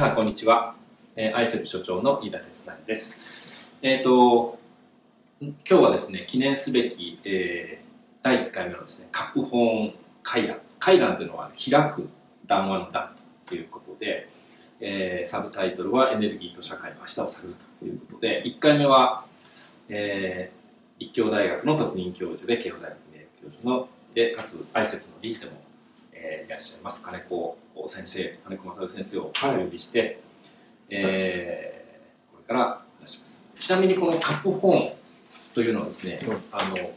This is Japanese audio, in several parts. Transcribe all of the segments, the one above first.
さんこんにちは、えー、アイセプ所長の飯田哲成です。えっ、ー、と今日はですね記念すべき、えー、第1回目のですねカップ本会談。会談というのは開く談話の談ということで、えー、サブタイトルはエネルギーと社会の明日を探るということで1回目は、えー、立教大学の特任教授で慶応大学名誉教授のでかつアイセプの理事でも、えー、いらっしゃいます金子先生金子正先生をお呼びして、はい、えー、これから話します。ちなみにこのカップ本というのはですね、うん、あの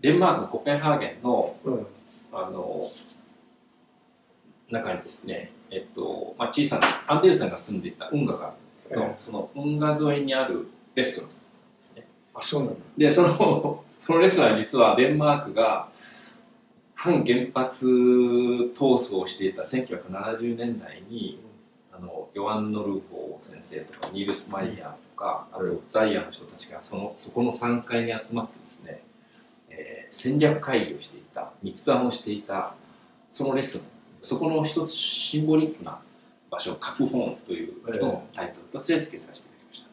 デンマークのコペンハーゲンの、うん、あの中にですね、えっとまあ、小さなアンデルセンが住んでいた運河があるんですけど、えー、その運河沿いにあるレストランですね。あそうなんだ。でそのそのレストラン実はデンマークが反原発闘争をしていた1970年代に、あのヨアン・ノルホー先生とかニールス・マイヤーとか、あとザイアンの人たちがそのそこの3階に集まってですね、えー、戦略会議をしていた密談をしていたそのレストラン。そこの一つシンボリックな場所カフォンということのタイトルとして付けさせていただきました。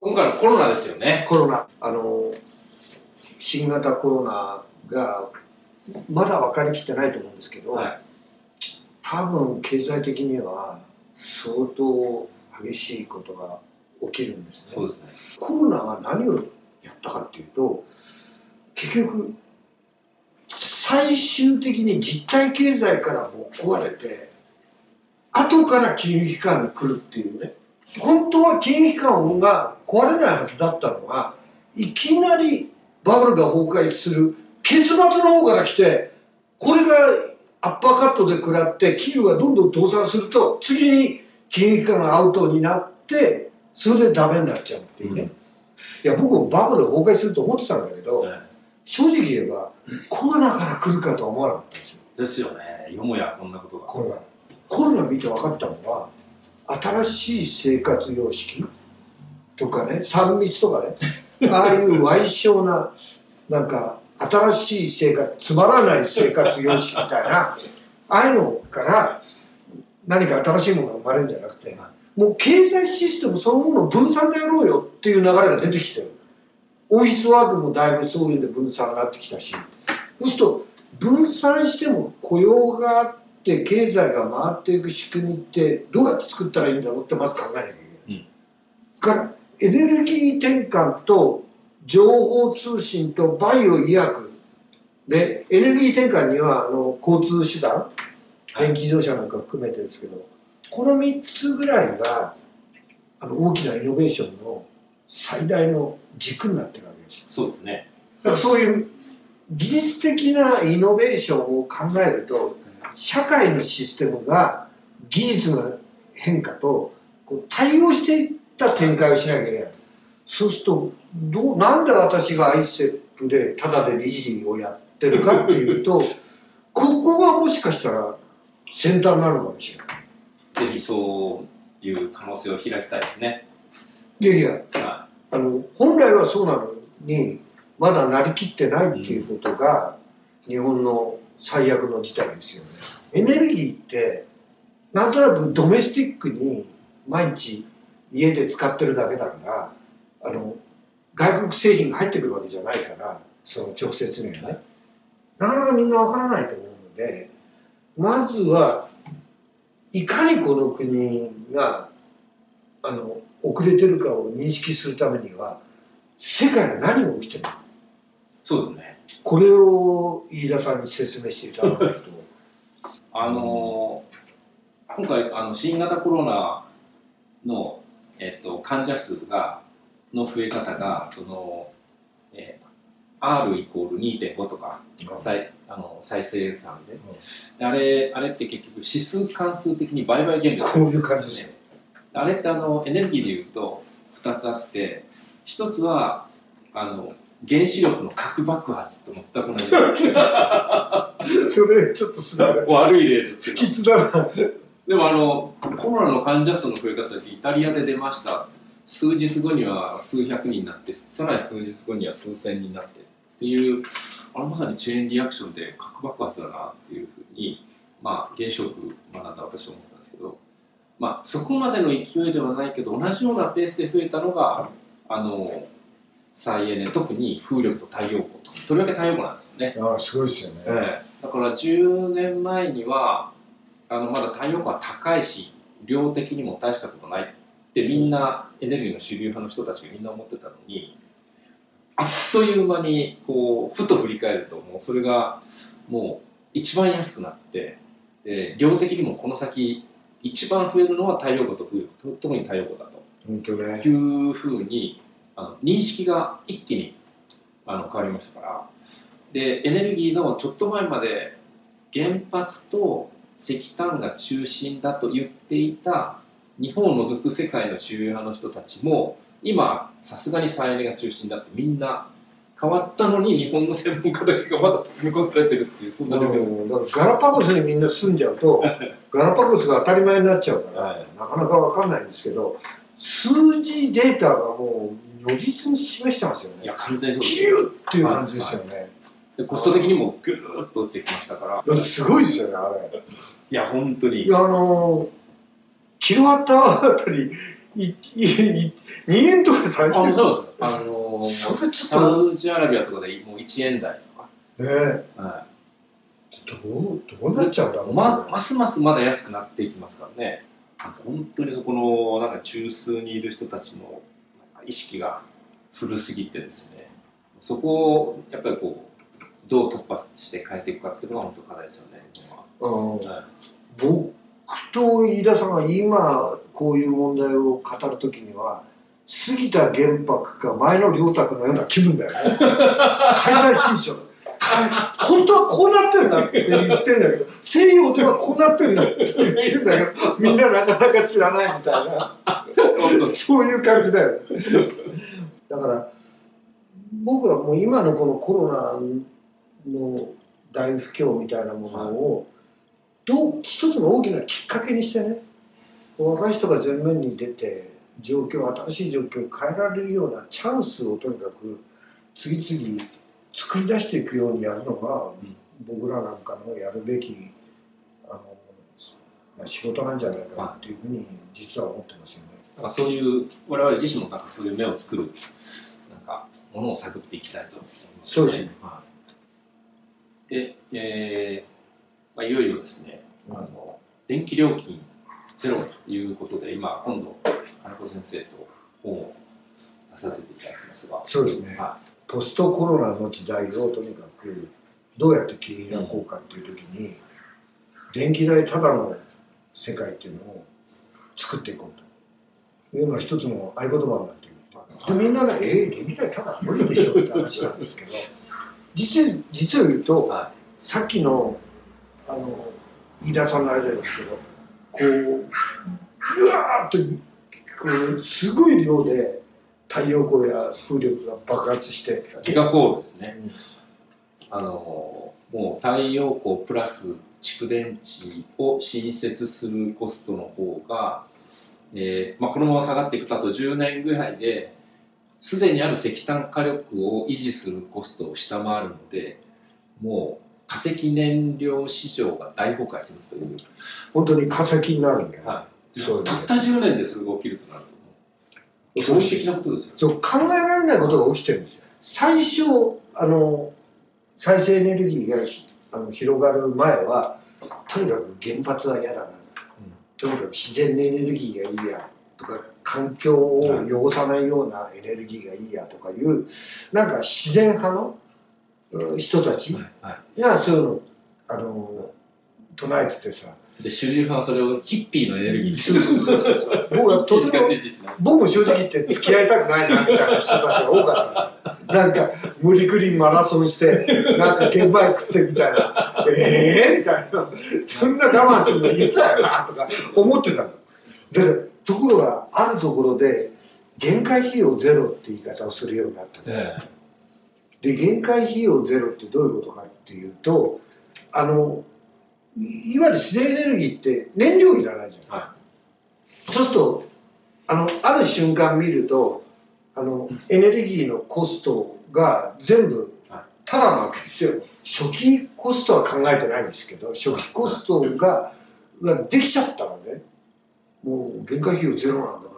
今回のコロナですよね。コロナ。あの新型コロナがまだ分かりきってないと思うんですけど、はい、多分経済的には相当激しいことが起きるんですね。すね。コロナが何をやったかっていうと結局最終的に実体経済からも壊れて後から金融機関に来るっていうね。本当は金融機関が壊れないはずだったのがいきなりバブルが崩壊する結末の方から来て、これがアッパーカットで食らって、企業がどんどん倒産すると、次に金融機関がアウトになって、それでダメになっちゃうっていうね。うん、いや、僕もバブル崩壊すると思ってたんだけど、はい、正直言えば、コロナから来るかとは思わなかったですよ。ですよね。よもやこんなことが。コロナ。コロナ見て分かったのは、新しい生活様式とかね、3密とかね、ああいう歪小な、なんか、新しい生活つまらない生活様式みたいなああいうのから何か新しいものが生まれるんじゃなくてもう経済システムそのものを分散でやろうよっていう流れが出てきてる。オフィスワークもだいぶそういうんで分散になってきたし。そうすると分散しても雇用があって経済が回っていく仕組みってどうやって作ったらいいんだろうってまず考えなきゃいけない。うん、からエネルギー転換と情報通信とバイオ医薬。でエネルギー転換にはあの交通手段電気自動車なんか含めてですけどこの3つぐらいがあの大きなイノベーションの最大の軸になってるわけですそうですね。だからそういう技術的なイノベーションを考えると社会のシステムが技術の変化とこう対応していった展開をしなきゃいけない。そうするとどうなんで私が ISEP でただで理事をやってるかっていうと ここがもしかしたら先端なのかもしれない。ぜひそういう可能性を開きたいですね。いやいや、はい、あの本来はそうなのにまだなりきってないっていうことが、日本の最悪の事態ですよね。エネルギーってなんとなくドメスティックに毎日家で使ってるだけだからあの外国製品が入ってくるわけじゃないからその直接にはね。なかなかみんなわからないと思うのでまずはいかにこの国があの遅れてるかを認識するためには世界が何が起きてるのか。そうですね。これを飯田さんに説明していただかないと。あの今回あの新型コロナの、えっと、患者数がの増え方がその、えー、R イコール2.5とか再あの再生産で、うん、あれあれって結局指数関数的に売買原理こういう感じですねあれってあのエネルギーでいうと2つあって1つはあの原子力の核爆発と全く同じ それちょっとす悪い例ですけど。不吉だな。でもあのコロナの患者数の増え方ってイタリアで出ました数日後には数百人になってさらに数日後には数千人になってっていうあのまさにチェーンリアクションで核爆発だなっていうふうにまあ原子力学んだ私は思ったんですけどまあ、そこまでの勢いではないけど同じようなペースで増えたのがあの再エネ特に風力と太陽光ととりわけ太陽光なんですよね、ああすごいですよね、ええ。だから10年前にはあのまだ太陽光は高いし量的にも大したことないってみんなエネルギーの主流派の人たちがみんな思ってたのにあっという間にこうふと振り返るともうそれがもう一番安くなってで量的にもこの先一番増えるのは太陽光と風力と特に太陽光だと。本当ね。いうふうにあの認識が一気にあの変わりましたから。でエネルギーのちょっと前まで原発と石炭が中心だと言っていた日本を除く世界の主流派の人たちも今さすがに再エネが中心だってみんな変わったのに日本の専門家だけがまだ取り残されてるっていうそんな状況からガラパゴスにみんな住んじゃうと ガラパゴスが当たり前になっちゃうから、はい。なかなかわかんないんですけど数字データがもう如実に示してますよね。いや完全にそうでキすューっていう感じですよね、でコスト的にもぐーっと落ちてきましたから。だからすごいですよねあれ。いや本当に。いやあのー、キロワットアワーあたりいいい2円とか3あ、円そうです。あのー、それちょサっとウジアラビアとかでもう1円台とか。ねはどうどうなっちゃうんだろい、うまますますまだ安くなっていきますからね。本当にそこのなんか中枢にいる人たちの意識が古すぎてですね。そこをやっぱりこうどう突破して変えていくかっていうのが本当課題ですよね。うんはい僕と飯田さんが今こういう問題を語るときには杉田玄白か前野良太のような気分だよね。解体新書本当はこうなってんだって言ってんだけど西洋ではこうなってんだって言ってんだけどみんななかなか知らないみたいな。そういう感じだよね。だから僕はもう今のこのコロナの大不況みたいなものをどう一つの大きなきっかけにしてね若い人が前面に出て状況新しい状況を変えられるようなチャンスをとにかく次々作り出していくようにやるのが、うん。僕らなんかのやるべきあの仕事なんじゃないかっていうふうに実は思ってますよね。なんかそういう我々自身もなんかそういう目を作るなんかものを探っていきたいと思います、そうですね。はい、で、えーまあ、いよいよですね、うんあの電気料金ゼロということで今今度金子先生と本を出させていただきますが。そうですね。はポストコロナの時代をとにかくどうやって切り開こうかっていう時に、電気代ただの世界っていうのを作っていこうと。いうのが一つの合言葉になっているでみんなが「えー、電気代ただ無理でしょ」って話なんですけど実実を言うと、い。はさっきのあの飯田さんのあれじゃないですけどこうぐわーっとこうすごい量で太陽光や風力が爆発して、ギガホールですね、うんあのもう太陽光プラス蓄電池を新設するコストの方が、えーまあ、このまま下がっていくとあと10年ぐらいですでにある石炭火力を維持するコストを下回るのでもう化石燃料市場が大崩壊するという、本当に化石になるんだよ、はい、そうたった10年でそれが起きるとなると驚異的なことですよそう。考えられないことが起きてるんですよ。最初あの再生エネルギーがひあの広がる前はとにかく原発は嫌だな、とにかく自然エネルギーがいいや。とか環境を汚さないようなエネルギーがいいや。とかいうなんか自然派のうん人たちがそういうのあの唱えててさ。い、で主流派はそれをヒッピーのエネルギーそうそうそうそう。僕はと僕も正直言って付き合いたくないなみたいな人たちが多かったのなんか無理くりマラソンしてなんか玄米食ってみたいな。ええー、みたいな。そんな我慢するの嫌だよなとか思ってたの。でところがあるところで限界費用ゼロって言い方をするようになったんですよ、で限界費用ゼロってどういうことかっていうとあのいいわゆる自然エネルギーって燃料いらないじゃないはそうするとあのある瞬間見るとあのエネルギーのコストが全部はい。ただなわけですよ。初期コストは考えてないんですけど初期コストがができちゃったのね。もう限界費用ゼロなんだ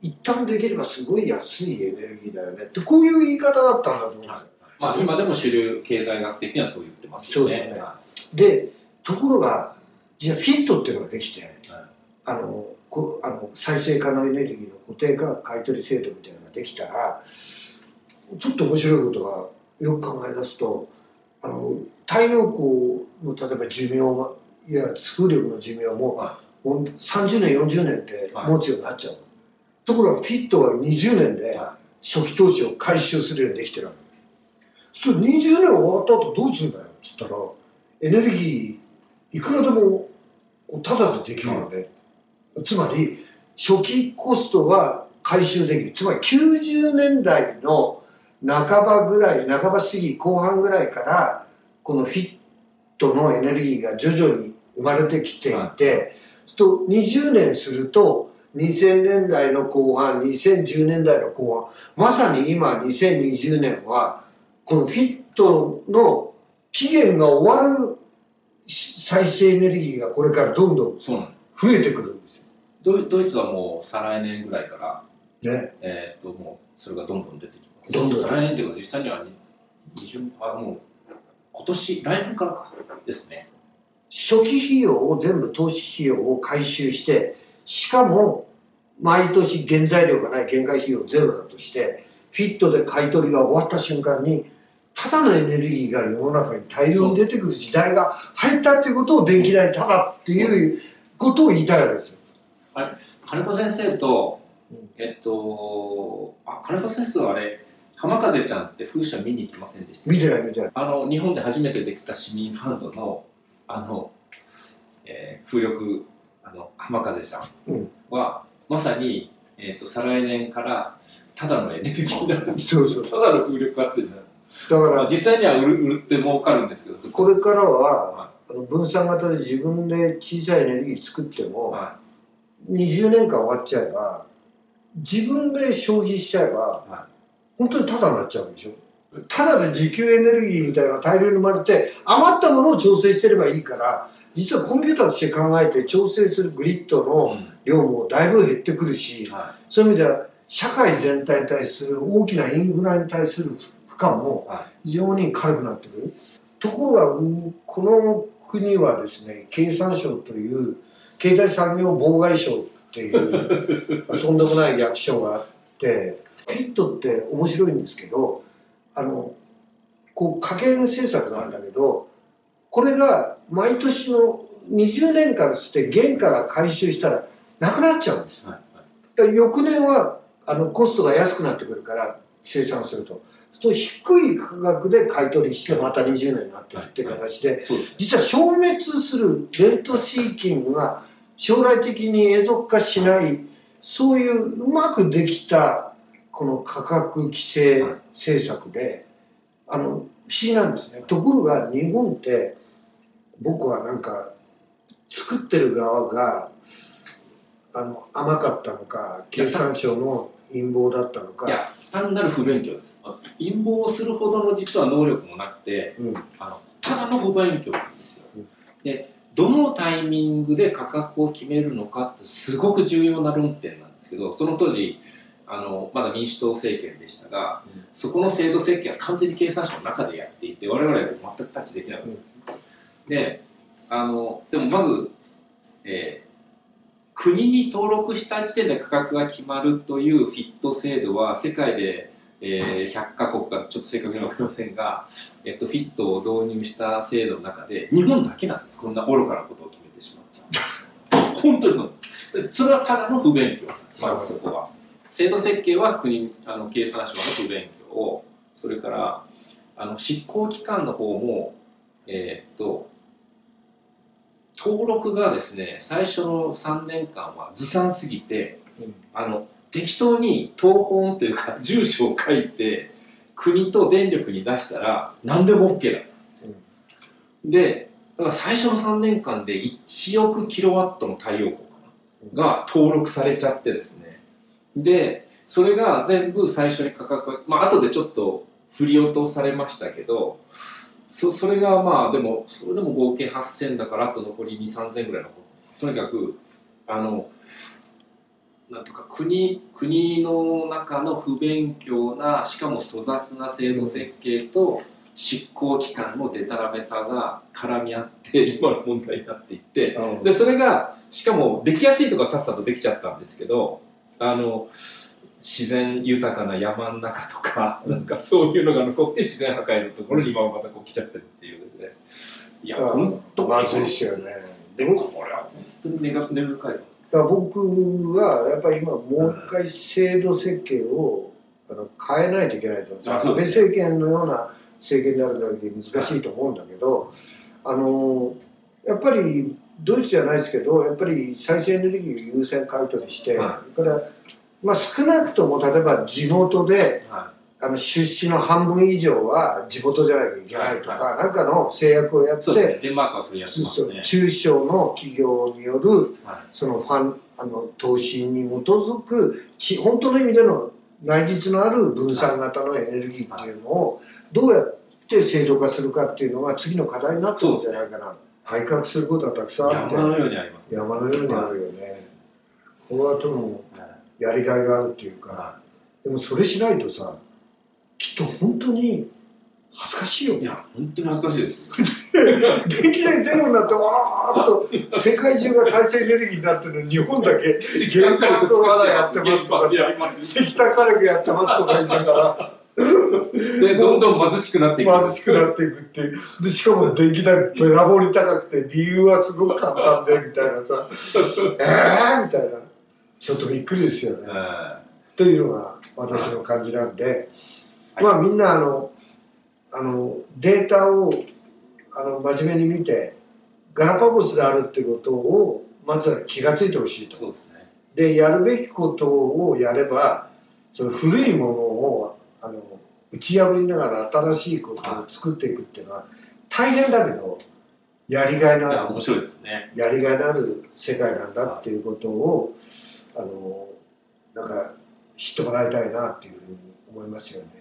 一旦できればすごい安いエネルギーだよね。ってこういう言い方だったんだと思うんですよ。まあ、今でも主流経済学的にはそう言ってますよね。そうですね。はでところがじゃあフィットっていうのができて、はい。あのこあの再生可能エネルギーの固定価格買取制度みたいなのができたらちょっと面白いことがよく考え出すとあの太陽光の例えば寿命がいや風力の寿命も,、はもう30年40年ってはい。持つようになっちゃう、ところがフィットは20年では初期投資を回収するようにできてるわけ。と20年終わった後どうするんだよ？っつったらエネルギーいくらでもこうタダでできるよね、つまり初期コストは回収できる。つまり90年代の半ばぐらい半ば過ぎ後半ぐらいからこのフィットのエネルギーが徐々に生まれてきていて、はそうすると20年すると2000年代の後半2010年代の後半まさに今2020年はこのフィットの期限が終わる再生エネルギーがこれからどんどん。増えてくるんですドイドイツはもう再来年ぐらいから、よ。ね。えーっと、もうそれがどんどん出てきます。どんどん再来年っていうか、実際には20、あ、もう今年、来年からかですね。初期費用を全部投資費用を回収して、しかも毎年原材料がない限界費用ゼロだとして、フィットで買い取りが終わった瞬間に、ただのエネルギーが世の中に大量に出てくる時代が入ったっていうことを電気代ただっていうことを言いたいわけですよ。金子先生とうん、えっと、あ、金子先生とあれ、浜風ちゃんって風車見に行きませんでした？見てない見てない。あの、日本で初めてできた市民ファンドの、あの、えー風力、あの、浜風ちゃうんんは、まさに、えっと、再来年から、ただのエネルギーになる。そうそう。ただの風力発電になる。だからまあ、実際には売る売るって儲かるんですけど、これからははあの分散型で自分で小さいエネルギー作ってもは20年間終わっちゃえば自分で消費しちゃえばは本当にタダになっちゃうでしょタダで自給エネルギーみたいなのが大量に生まれて余ったものを調整してればいいから実はコンピューターとして考えて調整するグリッドい。のうん量もだいぶ減ってくるしはそういう意味では社会全体に対する大きなインフラに対する負荷もい。は非常に軽くなってくる。ところが、うんこの国はですね、経産省という経済産業妨害省っていう とんでもない役所があって、フィットって面白いんですけど、あの、こう、加減政策なんだけど、これが毎年の20年間して原価が回収したらなくなっちゃうんです。い。はい。だから翌年はあのコストが安くなってくるから生産すると。そうすると低い価格で買い取りしてまた20年になってるって形で。実は消滅するレントシーキングが将来的に永続化しない、そういううまくできたこの価格規制政策で、あの、不思議なんですね。ところが日本って僕はなんか作ってる側があの甘かったのか経産省の陰謀だったのかいや、単なる不勉強です。陰謀をするほどの実は能力もなくて、うんあのただの不勉強なんですようん。で、どのタイミングで価格を決めるのかってすごく重要な論点なんですけど、その当時、あのまだ民主党政権でしたが、うん。そこの制度設計は完全に経産省の中でやっていて、我々は全くタッチできなかった。ん。です。で、あの、でもまず、えー国に登録した時点で価格が決まるというフィット制度は世界で、えー100カ国かちょっと正確には分かりませんが、えっと、フィットを導入した制度の中で日本だけなんです。こんな愚かなことを決めてしまった。本当にそれはただの不勉強。まずそこは制度設計は国あの経産省の不勉強。をそれからあの執行機関の方もえーっと登録がですね最初の3年間はずさんすぎて、うん。あの適当に東本というか住所を書いて国と電力に出したら何でも OK だったんですよ、でだから最初の3年間で1億キロワットの太陽光が登録されちゃってですねでそれが全部最初に価格がまあ後でちょっと振り落とされましたけどそそれがまあでもそれでも合計8000だからあと残り2 3000ぐらいのとにかくあのなんとか国国の中の不勉強なしかも粗雑な制度設計と執行機関のデタラメさが絡み合って今の問題になっていってうん。でそれがしかもできやすいところはさっさとできちゃったんですけどあの自然豊かな山の中とか なんかそういうのが残って自然破壊のところに今またこう来ちゃってるっていうので。いや本当にまずいっすよね。でもこれは本当に根が根深い。とだから僕はやっぱり今もう一回制度設計をあの変えないといけないと思うんです安倍政権のような政権であるだけ難しいと思うんだけど、あのやっぱりドイツじゃないですけどやっぱり再生エネルギーを優先回答にして、はそれから、まあ、少なくとも例えば地元ではあの出資の半分以上は地元じゃなきゃいけないとか、はいなんかの制約をやっていそうですね。デンマークはそれやってそうそうますね中小の企業によるはそのファンあの投資に基づくち本当の意味での内実のある分散型のエネルギーっていうのをどうやって制度化するかっていうのが次の課題になってるんじゃないかな改革することはたくさんあって山のようにあります。山のようにあるよね。これはともはいやりがいがあるっていうかはでもそれしないとさきっと本当に恥ずかしいよ。いいや本当に恥ずかしいです。電気代ゼロになってわーっと世界中が再生エネルギーになってるのに日本だけ 原発をまだやってますとか石炭火力やってますとか言いながらでどんどん貧しくなっていく。貧しくなっていくっていう。でしかも電気代べらぼり高くて理由はすごく簡単でみたいなさ。えーみたいな。ちょっとびっくりですよね。はというのが私の感じなんで、はい。まあみんなあのあのデータをあの真面目に見てガラパゴスであるってことをまずは気がついてほしいと。ですね。でやるべきことをやればその古いものをあの打ち破りながら新しいことを作っていくっていうのは大変だけどやりがいのある面白いですねやりがいのある世界なんだっていうことをあのなんか知ってもらいたいなっていうふうに思いますよね。